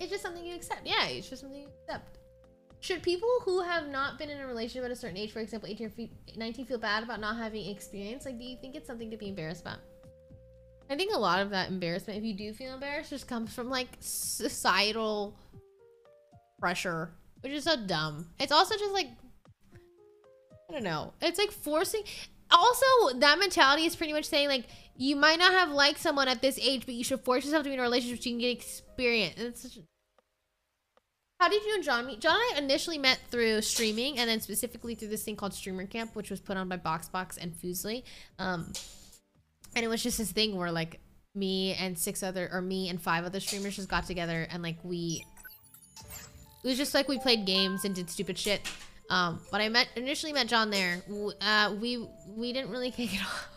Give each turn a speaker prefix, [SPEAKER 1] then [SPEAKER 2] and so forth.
[SPEAKER 1] it's just something you accept. Yeah, it's just something you accept. Should people who have not been in a relationship at a certain age, for example, 18 or 19, feel bad about not having experience? Like, do you think it's something to be embarrassed about? I think a lot of that embarrassment, if you do feel embarrassed, just comes from like societal pressure, which is so dumb. It's also just like, I don't know. It's like forcing. Also, that mentality is pretty much saying like, you might not have liked someone at this age, but you should force yourself to be in a relationship so you can get experience. How did you and John meet? John and I initially met through streaming, and then specifically through this thing called Streamer Camp, which was put on by Boxbox and Fuslie. Um, and it was just this thing where like me and six other, or me and five other streamers just got together and like we, it was just like we played games and did stupid shit. Um, but I met initially met John there. Uh, we we didn't really kick it off.